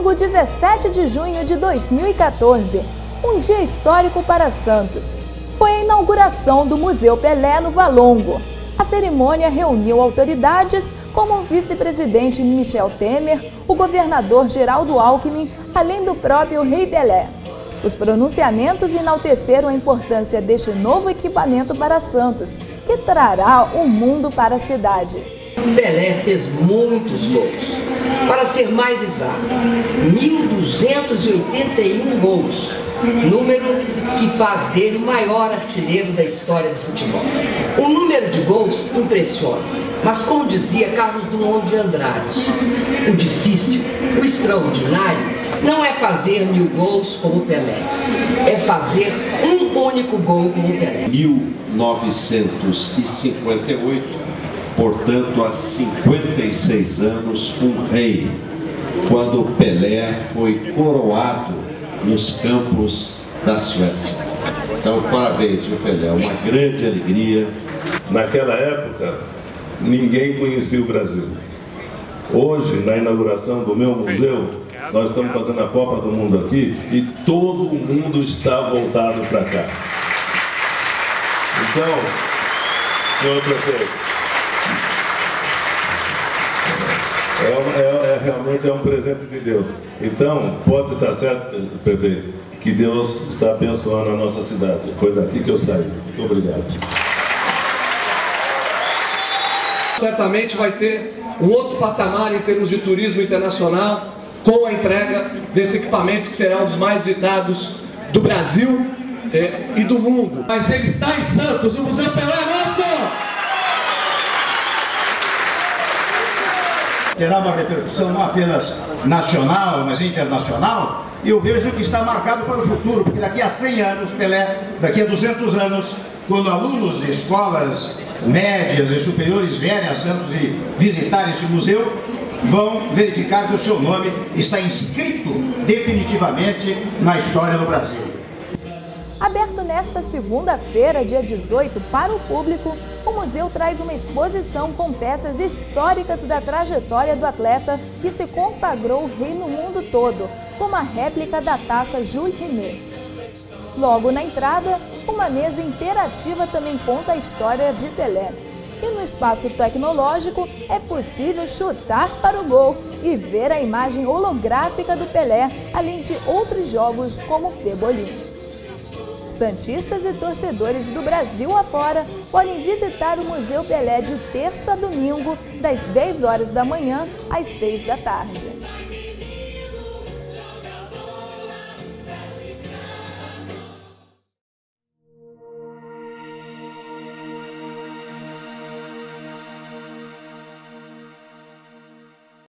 Domingo, 17 de junho de 2014, um dia histórico para Santos. Foi a inauguração do Museu Pelé no Valongo. A cerimônia reuniu autoridades como o vice-presidente Michel Temer, o governador Geraldo Alckmin, além do próprio Rei Pelé. Os pronunciamentos enalteceram a importância deste novo equipamento para Santos, que trará o mundo para a cidade. Pelé fez muitos gols. Para ser mais exato, 1.281 gols, número que faz dele o maior artilheiro da história do futebol. O número de gols impressiona, mas como dizia Carlos Drummond de Andrade, o difícil, o extraordinário, não é fazer mil gols como Pelé, é fazer um único gol como Pelé. 1958 portanto, há 56 anos, um rei, quando Pelé foi coroado nos campos da Suécia. Então, parabéns, Pelé? Uma grande alegria. Naquela época, ninguém conhecia o Brasil. Hoje, na inauguração do meu museu, nós estamos fazendo a Copa do Mundo aqui e todo mundo está voltado para cá. Então, senhor prefeito, É, é, é, realmente é um presente de Deus. Então, pode estar certo, prefeito, que Deus está abençoando a nossa cidade. Foi daqui que eu saí. Muito obrigado. Certamente vai ter um outro patamar em termos de turismo internacional com a entrega desse equipamento que será um dos mais visitados do Brasil é, e do mundo. Mas ele está em Santos, o Museu Pelé é nosso! Terá uma repercussão não apenas nacional, mas internacional, e eu vejo que está marcado para o futuro, porque daqui a 100 anos, Pelé, daqui a 200 anos, quando alunos de escolas médias e superiores vierem a Santos e visitarem esse museu, vão verificar que o seu nome está inscrito definitivamente na história do Brasil. Nesta segunda-feira, dia 18, para o público, o museu traz uma exposição com peças históricas da trajetória do atleta que se consagrou rei no mundo todo, como a réplica da taça Jules Rimet. Logo na entrada, uma mesa interativa também conta a história de Pelé. E no espaço tecnológico é possível chutar para o gol e ver a imagem holográfica do Pelé, além de outros jogos como Pebolim. Santistas e torcedores do Brasil afora podem visitar o Museu Pelé de terça a domingo, das 10 horas da manhã às 6 da tarde.